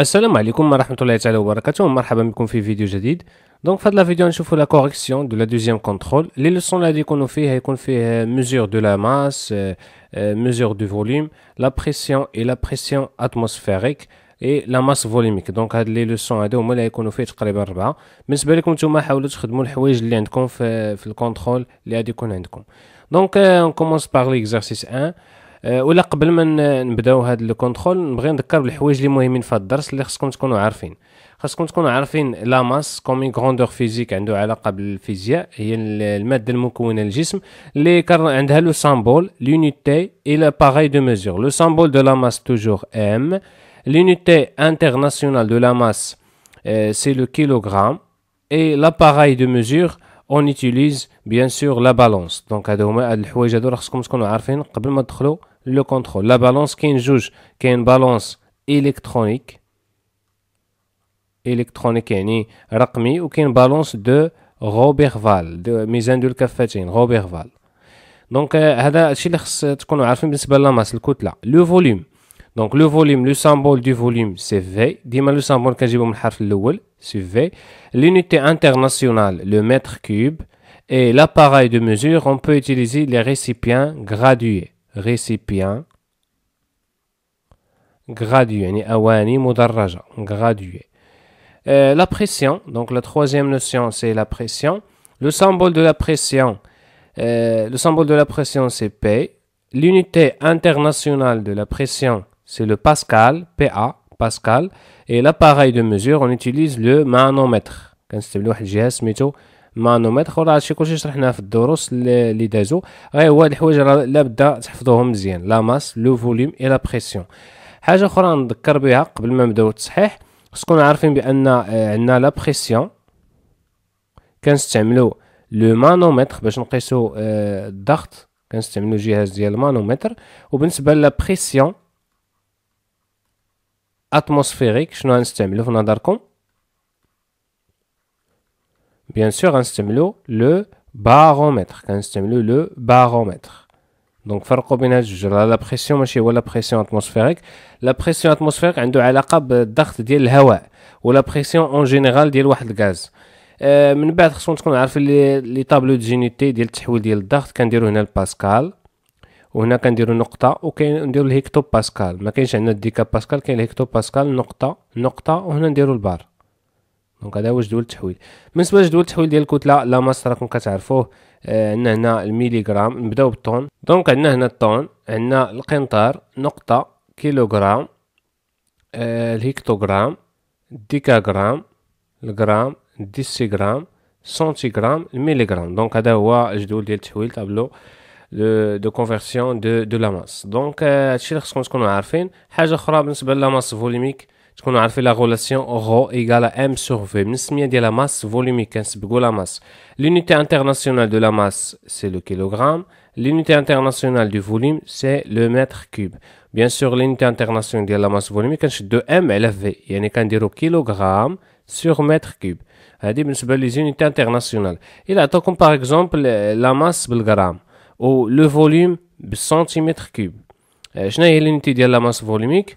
السلام عليكم ورحمه الله تعالى وبركاته مرحبا بكم في فيديو جديد دونك في هذا الفيديو نشوفوا لا كوريكسيون دو لا دوزيام كونترول لي لوسون اللي غادي يكونوا فيه يكون فيه ميزور دو لا ماس ميزور دو فوليوم لا بريسيون اي لا بريسيون اتموسفيريك اي لا ماس فوليميك دونك هاد لي لوسون هادو هما اللي يكونوا فيه تقريبا ربعه بالنسبه لكم نتوما حاولوا تخدموا الحوايج اللي عندكم في, في الكونترول اللي غادي يكون عندكم دونك نكومونس باغ ليكزارسيس 1 أه، ولا قبل ما نبداو هاد كونترول نبغي نذكر بالحوايج اللي مهمين في الدرس اللي خصكم تكونوا عارفين خاصكم تكونوا عارفين لا ماس كومي غروندور فيزيك عنده علاقه بالفيزياء هي الماده المكونه للجسم اللي كان عندها لو سامبول لونيتي اي لا باغاي دو ميزور لو سامبول دو لا ماس توجور ام لونيتي انترناسيونال دو لا ماس أه، سي لو كيلوغرام اي لاباراي دو ميزور اون utilise bien sûr la balance donc هادو هما هاد الحوايج هادو خصكم تكونوا عارفين قبل ما تدخلوا Le contrôle, la balance qui est une balance électronique, électronique et ni rakmi ou qui est une balance de Robert Wall, de mise en euh, euh, la le volume. Donc, le volume, le symbole du volume, c'est V. Le symbole que j'ai c'est V. L'unité internationale, le mètre cube. Et l'appareil de mesure, on peut utiliser les récipients gradués récipient gradué يعني gradué euh, la pression donc la troisième notion c'est la pression le symbole de la pression euh, le symbole de la pression c'est P l'unité internationale de la pression c'est le pascal PA pascal et l'appareil de mesure on utilise le manomètre مانومتر هادشي كلشي شرحناه في الدروس اللي دازو غير هو الحوايج راه بدا تحفظوهم مزيان لا ماس لو فوليوم اي لا بريسيون حاجه اخرى نذكر بها قبل ما نبداو التصحيح خصكم عارفين بان آه، عندنا لا بريسيون كنستعملو لو مانومتر باش نقيسو آه، الضغط كنستعملو جهاز ديال المانومتر وبالنسبه لا بريسيون اتموسفيريك شنو غنستعملو في نظركم Bien sûr, نستعملوا le baromètre. كنستعملوا le baromètre. دونك la بين هاد الجوج لا بريسيون ماشي هو لا اتموسفيريك لا اتموسفيريك عنده علاقه بالضغط ديال الهواء ولا بريسيون اون جينيرال ديال واحد الغاز آه من بعد خصكم تكون عارفين لي لي طابلو جينيتي ديال التحويل ديال الضغط كنديرو هنا الباسكال وهنا كنديرو نقطه نديروا الهيكتو باسكال ما كاينش عندنا الديكا باسكال كاين الهيكتو باسكال نقطه نقطه وهنا نديرو البار دونك هذا هو جدول التحويل بالنسبه لجدول التحويل ديال الكتله لا ماس راكم كتعرفوه آه، عندنا هنا الميليغرام نبداو بالطون دونك عندنا هنا الطون عندنا القنطار نقطه كيلوغرام آه ديكاغرام الجرام الغرام الديسيغرام سنتيغرام الميليغرام دونك هذا هو الجدول ديال التحويل طابلو دو كونفيرسيون دو دو لا دونك آه، هادشي اللي خصكم تكونوا عارفين حاجه اخرى بالنسبه للا ماس فوليميك Qu'on a fait la relation ρ égale à m sur V. de la masse volumique la masse. L'unité internationale de la masse c'est le kilogramme. L'unité internationale du volume c'est le mètre cube. Bien sûr l'unité internationale de la masse volumique c'est de m V. Il est kilogramme sur mètre cube. Allez, dis dit les unités internationales. Il a par exemple euh, la masse par gramme ou le volume par centimètre cube. Euh, je n'ai l'unité de la masse volumique.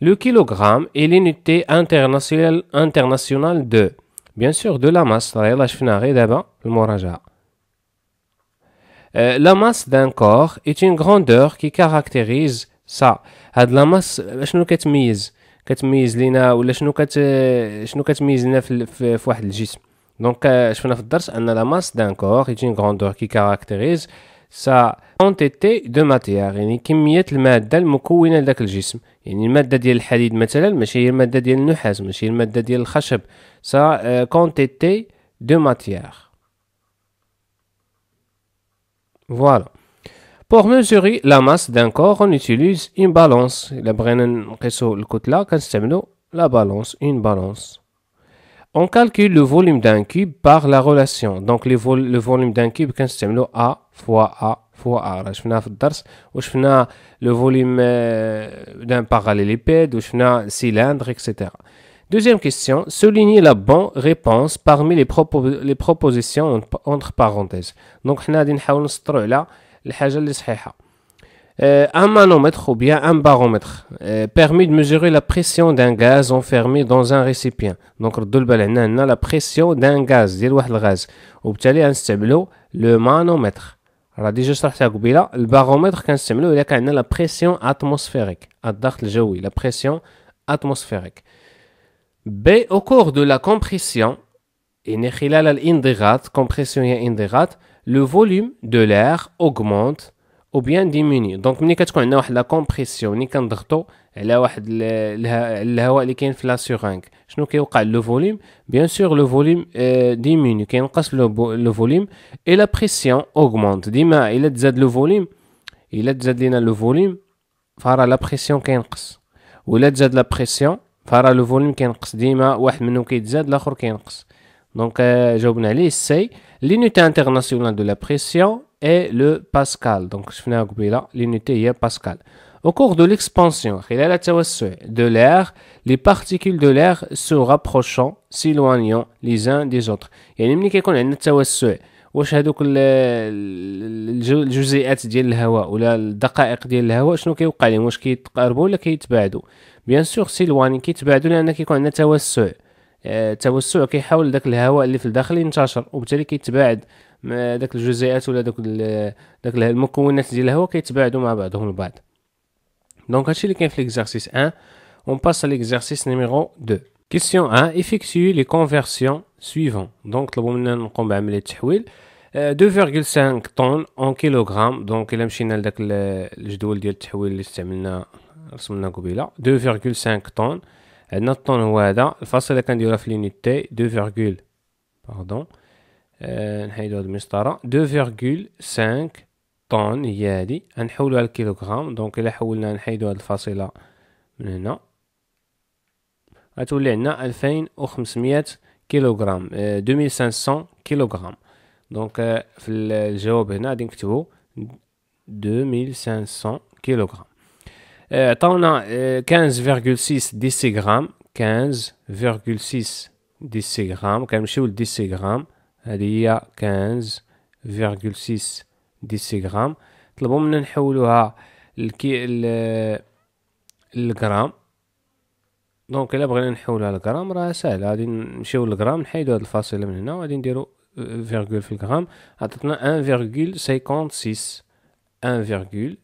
Le kilogramme est l'unité internationale, internationale de, bien sûr, de la masse. Euh, la masse d'un corps est une grandeur qui caractérise ça. هاد لا ماس شنو كتميز كتميز لينا ولا شنو كت شنو كتميز لينا في, في, في واحد الجسم دونك شفنا في الدرس ان لا ماس دان كور ايت اون غروندور كي كاركتيريز ساونتيتي دو ماتيير يعني كميه الماده المكونه لذاك الجسم يعني الماده ديال الحديد مثلا ماشي هي الماده ديال النحاس ماشي الماده ديال الخشب سا كونتيتي دو ماتيير فوالا Pour mesurer la masse d'un corps, on utilise une balance. La brennan le kutla la balance, une balance. On calcule le volume d'un cube par la relation. Donc le, volume d'un cube, A فوا ا فوا ا راه شفناها في الدرس وشفنا لو فوليوم دان باراليليبيد وشفنا اكسيتيرا Deuxième question, soulignez la bonne réponse parmi les, propos, les propositions entre, parenthèses. Donc, on va essayer de la un manomètre ou bien un baromètre euh, permet de mesurer la pression d'un gaz enfermé dans un récipient. Donc, on a la pression d'un gaz, gaz. Ou le manomètre alors déjà can à le baromètre est la pression atmosphérique la pression atmosphérique au cours de la compression compression le volume de l'air augmente ou bien diminue donc la compression على واحد الهواء اللي كاين في لاسيغانك شنو كيوقع لو فوليم بيان سور لو فوليم آه، ديميني كينقص لو فوليم اي لا بريسيون اوغمونت ديما الا تزاد لو فوليم الا تزاد لينا لو فوليم فرا لا بريسيون كينقص ولا تزاد لا بريسيون فرا لو فوليم كينقص ديما واحد منهم كيتزاد الاخر كينقص دونك آه، جاوبنا عليه السي لينيتي انترناسيونال دو لا بريسيون اي لو باسكال دونك شفناها قبيله لينيتي هي باسكال Au cours de l'expansion, de l'air, les particules de l'air se rapprochant, s'éloignant les uns des autres. يعني ملي كيكون عندنا التوسع واش هذوك الجزيئات ديال الهواء ولا الدقائق ديال الهواء شنو كيوقع لهم واش كيتقاربوا ولا كيتباعدوا بيان سور سيلواني كيتباعدوا لان كيكون عندنا توسع التوسع كيحاول داك الهواء اللي في الداخل ينتشر وبالتالي كيتباعد داك الجزيئات ولا داك داك المكونات ديال الهواء كيتباعدوا مع بعضهم البعض Donc, à l'exercice 1, on passe à l'exercice numéro 2. Question 1, effectuez les conversions suivantes. Donc, le bon moment de 2,5 tonnes en kilogrammes. Donc, il a le de la jdoule de 2,5 tonnes. Euh, notre tonne ouada, face à la candidature l'unité, 2, pardon, 2,5 euh, طون هي هادي غنحولوها لكيلوغرام دونك الا حولنا نحيدو هاد الفاصله من هنا غتولي عندنا 2500 كيلوغرام 2500 آه، كيلوغرام دونك آه، في الجواب هنا غادي نكتبو 2500 كيلوغرام آه، عطاونا 15.6 سيس 15.6 غرام كنمشيو لديسي غرام هادي هي 15.6 ديسيغرام طلبوا منا نحولوها الكي الجرام دونك الا بغينا نحولها لجرام راه ساهله غادي نمشيو للجرام نحيدو هاد الفاصله من هنا وغادي نديرو فيرغول في الجرام عطاتنا 1.56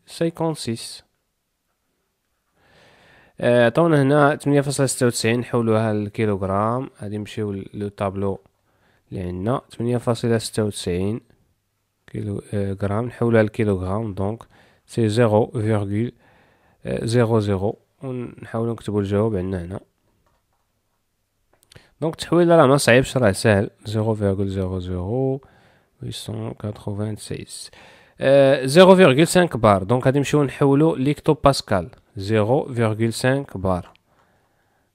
1.56 عطونا هنا 8.96 نحولوها للكيلوغرام غادي نمشيو للطابلو اللي عندنا 8.96 كيلو كيلوغرام نحولها لكيلو لكيلوغرام دونك سي زيرو فيغكول زيرو زيرو و نحاولو نكتبو الجواب عندنا هنا دونك التحويل راه ما راه ساهل زيرو فيغكول زيرو زيرو ويسون كاتروفان سيس زيرو فيغكول سانك بار دونك غادي نمشيو نحولو ليكتو باسكال زيرو فيغكول سانك بار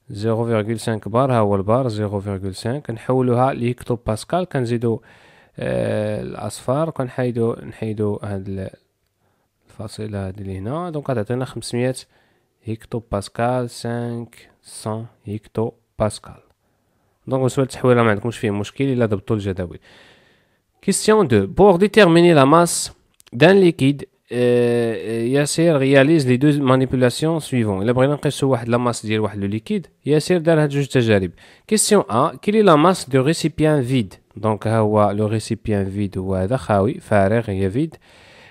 زيرو فيغكول سانك بار ها هو البار زيرو فيغكول سانك نحولوها ليكتو باسكال كنزيدو آه، الاصفار كنحيدو نحيدو هاد الفاصله هاد اللي هنا دونك غتعطينا 500 هيكتو باسكال 500 هيكتو باسكال دونك سؤال التحويل ما عندكمش فيه مشكل الا ضبطوا الجداول كيستيون 2 بور ديتيرميني لا ماس دان ليكيد Yasser réalise les deux manipulations suivantes. Il a pris question de la masse de le liquide. Yasser a juste à gérer. Question A. Quelle est la masse du récipient vide Donc, le récipient vide ou à Dachaoui, vide.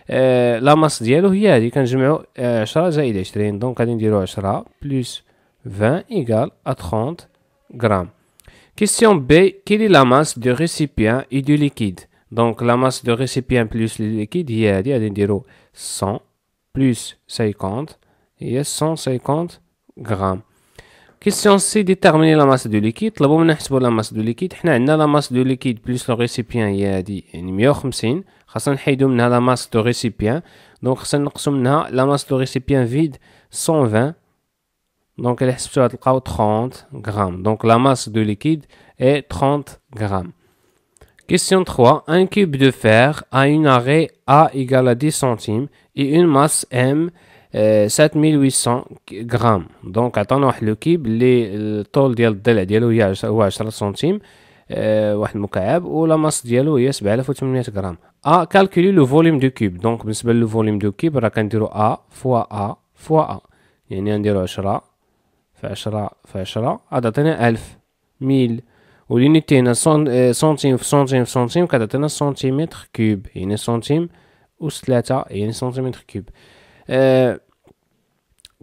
La masse de l'eau, il y a euh, je Donc, à l'indiro à plus 20 égale à 30 grammes. Question B. Quelle est la masse du récipient et du liquide donc, la masse de récipient plus le liquide, y a 100 plus 50, et 150 grammes. Question C, déterminer la masse de liquide. Là, on la masse de liquide. On a la masse de liquide plus le récipient, il y a 150. On a la masse de récipient. Donc, on a la masse de récipient vide, 120. Donc, elle est 30 grammes. Donc, la masse de liquide est 30 grammes. Question 3. Un cube de fer a une arrêt A égale à 10 centimes et une masse M 7800 euh, grammes. Donc, عطانا واحد الكيب اللي الطول ديال الضلع ديالو هي 10 centimes euh, واحد masse ولا ماس ديالو هي 7800 غرام. A ben, calculer le volume du cube. Donc, بالنسبة ben, du cube, on راه كنديرو A fois A fois A. يعني نديرو 10 في 10 في 10 غادي A 1000 1000 واليونيتي هنا سنتيم في سنتيم في سنتيم كتعطينا سنتيمتر كوب يعني سنتيم و ثلاثة يعني سنتيمتر كوب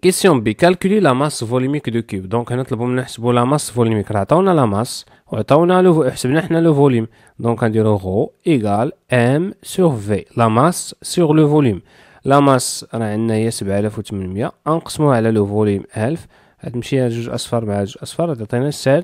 كيسيون بي كالكولي لا ماس فوليميك دو كوب دونك هنا طلبوا منا نحسبوا لا ماس فوليميك راه عطاونا لا ماس وعطاونا لو حسبنا حنا لو فوليم دونك غنديرو غو ايغال ام سور في لا ماس سور لو فوليم لا ماس راه عندنا هي 7800 غنقسموها على لو فوليم 1000 غتمشي جوج اصفار مع جوج اصفار تعطينا 7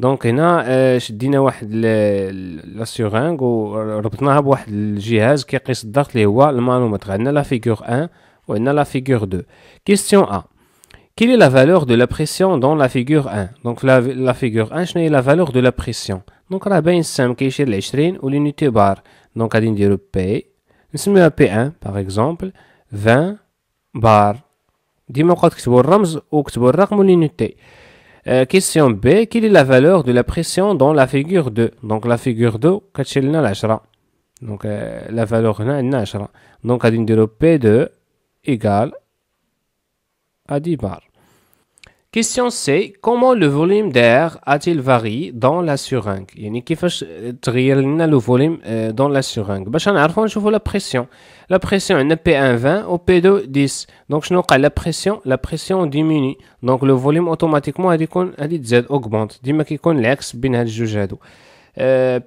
دونك هنا آه، شدينا واحد لا سيغانغ وربطناها بواحد الجهاز كيقيس الضغط اللي هو المانومتر عندنا لا فيغور 1 وعندنا لا فيغور 2 كيستيون ا Quelle لا la دو لا بريسيون دون لا فيغور figure 1 Donc لا فيغور figure 1 شنو هي la valeur de la pression Donc راه باين السهم كيشير ل 20 ولينيتي بار دونك غادي نديرو بي نسميوها بي 1 باغ اكزومبل 20 بار ديما بقاو تكتبوا الرمز وكتبوا الرقم ولينيتي Euh, question B, quelle est la valeur de la pression dans la figure 2 Donc la figure 2, كتشيلنا 10. Donc euh, la valeur هنا Donc à نديرو P2 égale à 10 bar. Question C comment le volume d'air a-t-il varié dans la syringe يعني كيفاش تغير لنا لو فوليم dans la syringe باش نعرفوا نشوفوا la pression la pression عندنا P1 20 و P2 10 donc شنو وقع la pression la pression diminue donc le volume automatiquement غادي يكون غادي تزاد augmente ديما كيكون العكس بين هاد الجوج هادو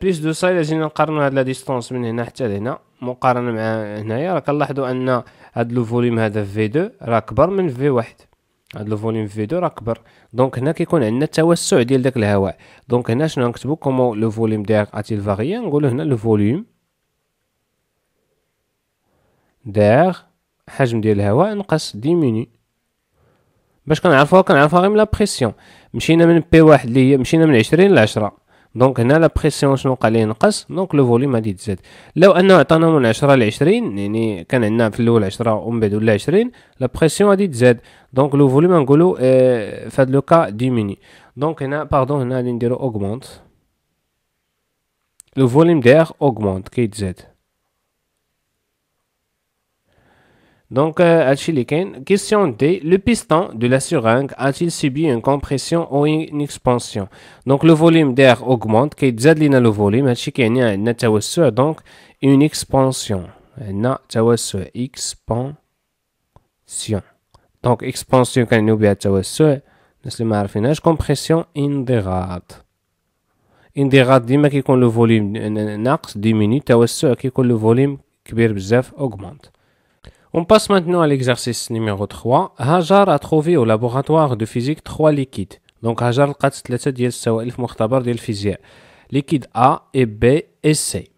بليس دو سا الا جينا نقارنوا هاد لا ديستونس من هنا حتى لهنا مقارنه مع هنايا راك كنلاحظوا ان هذا لو فوليم هذا V2 راه اكبر من V1 هاد فوليوم في دو راه كبر دونك هنا كيكون عندنا التوسع ديال داك الهواء دونك هنا شنو غنكتبو كومو لو فوليوم دير اتيل فاريي نقولو هنا لو فوليوم دير حجم ديال الهواء نقص ديميني باش كنعرفوها كنعرفوها غير من لا بريسيون مشينا من بي واحد اللي هي مشينا من عشرين لعشرة دونك هنا لا بريسيون شنو قال ينقص دونك لو فوليوم غادي تزاد لو انه عطانا من 10 ل 20 يعني كان عندنا في الاول 10 ومن بعد ولا 20 لا بريسيون غادي تزاد دونك لو فوليوم نقولوا اه في هذا لو كا ديميني دونك هنا باردون هنا غادي نديرو اوغمونت لو فوليوم دير اوغمونت كيتزاد Donc, euh, question D. Le piston de la seringue a-t-il subi une compression ou une expansion Donc, le volume d'air augmente. qui le volume donc une expansion. عندنا expansion. Donc, expansion compression qui le volume euh, euh, axe diminue qui est le volume كبير augmente. On passe maintenant à l'exercice numéro 3. Hajar a trouvé au laboratoire de physique trois liquides. Donc Hajar a trouvé le A et B et C.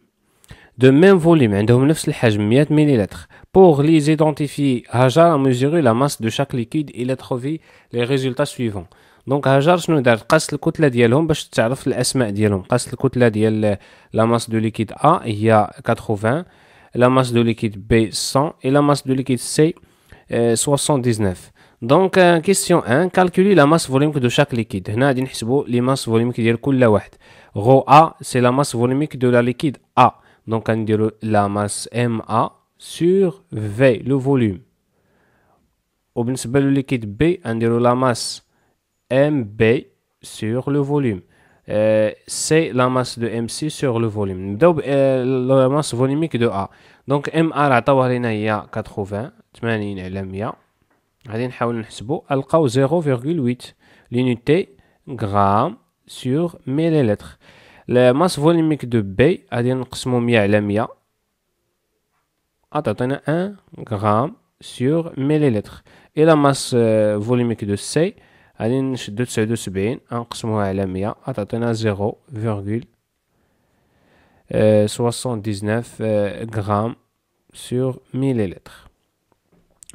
De même volume, le même الحجم 100 millilitres. Pour les identifier, Hajar a mesuré la masse de chaque liquide et il a trouvé les résultats suivants. donc هاجر شنو دارت قاست الكتله ديالهم باش تعرف الاسماء ديالهم 80 la masse de liquide B 100 et la masse de liquide C 79. Euh, Donc, euh, question 1, calculez la masse volumique de chaque liquide. On dit les masses de la liquide. Rho A, c'est la masse volumique de la liquide A. Donc, on dit la masse MA sur V, le volume. Au liquide B, on dit la masse MB sur le volume. Euh, c'est la masse de MC sur le volume. Euh, la masse volumique de A. Donc MA عطاوها لينا هي 80 80 على 100 غادي نحاول 0.8 l'unité gramme sur millilitres. La masse volumique de B غادي نقسمو 100 على 100 عطاتنا 1 g sur millilitres. Et la masse euh, volumique de C غادي نشدو تسعود وسبعين غنقسموها على مية غتعطينا زيرو فيغكول آه، سوسون ديزناف آه، غرام سور ميليلتر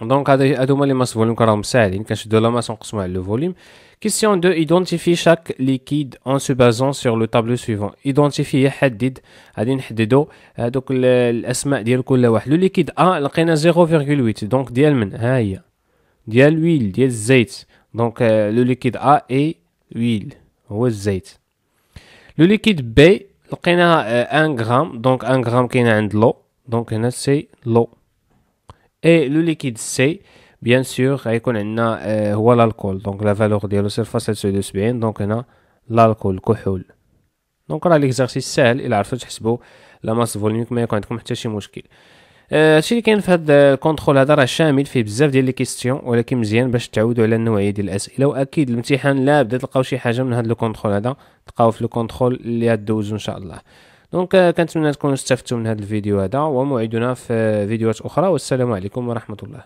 دونك هادو هما لي ماس فوليوم كراهم ساهلين كنشدو لا ماس ونقسموها على لو فوليوم كيسيون دو ايدونتيفي شاك ليكيد اون سو بازون سور لو طابلو سويفون ايدونتيفي حدد غادي نحددو هادوك الاسماء ديال كل واحد لو ليكيد ا لقينا زيرو فيغكول ويت دونك ديال من ها هي ديال الويل ديال الزيت Donc euh, le liquide A est l'huile, ou le zait. Le liquide B, on a 1 euh, g, donc 1 g qui est de l'eau, donc c'est l'eau. Et le liquide C, bien sûr, on a euh, l'alcool, donc la valeur de la surface de donc on a l'alcool, le Donc on a l'exercice sale, il a la masse volumique, mais il y a peu de problème. هادشي آه، اللي كاين في هاد الكونترول هذا راه شامل فيه بزاف ديال لي كيستيون ولكن مزيان باش تعودوا على النوعيه ديال الاسئله واكيد الامتحان لا بدا تلقاو شي حاجه من هاد الكونترول هذا تلقاو في الكونترول اللي غدوزو ان شاء الله دونك آه، كنتمنى تكونوا استفدتوا من هذا الفيديو هذا وموعدنا في آه، فيديوهات اخرى والسلام عليكم ورحمه الله